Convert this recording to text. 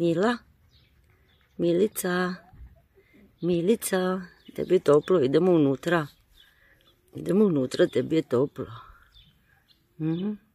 Mila, Milica, Milica, tebi je toplo, idemo vnutra. Idemo vnutra, tebi je toplo. Mhm.